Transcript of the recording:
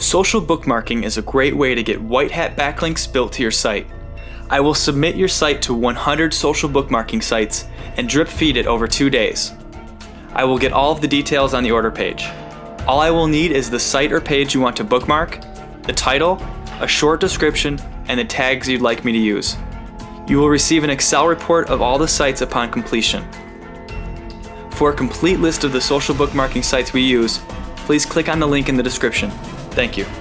Social bookmarking is a great way to get white hat backlinks built to your site. I will submit your site to 100 social bookmarking sites and drip feed it over two days. I will get all of the details on the order page. All I will need is the site or page you want to bookmark, the title, a short description, and the tags you'd like me to use. You will receive an Excel report of all the sites upon completion. For a complete list of the social bookmarking sites we use, please click on the link in the description. Thank you.